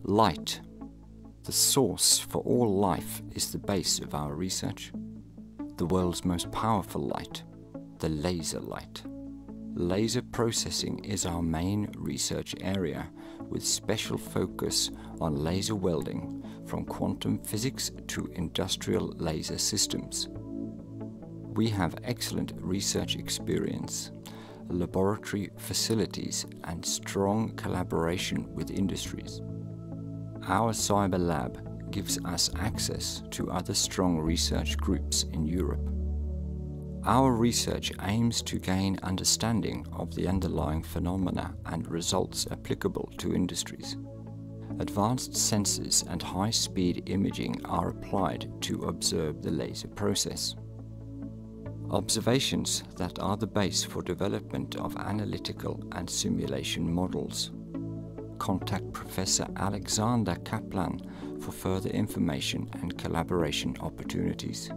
Light. The source for all life is the base of our research. The world's most powerful light, the laser light. Laser processing is our main research area with special focus on laser welding from quantum physics to industrial laser systems. We have excellent research experience, laboratory facilities and strong collaboration with industries. Our cyber lab gives us access to other strong research groups in Europe. Our research aims to gain understanding of the underlying phenomena and results applicable to industries. Advanced sensors and high-speed imaging are applied to observe the laser process. Observations that are the base for development of analytical and simulation models. Contact Professor Alexander Kaplan for further information and collaboration opportunities.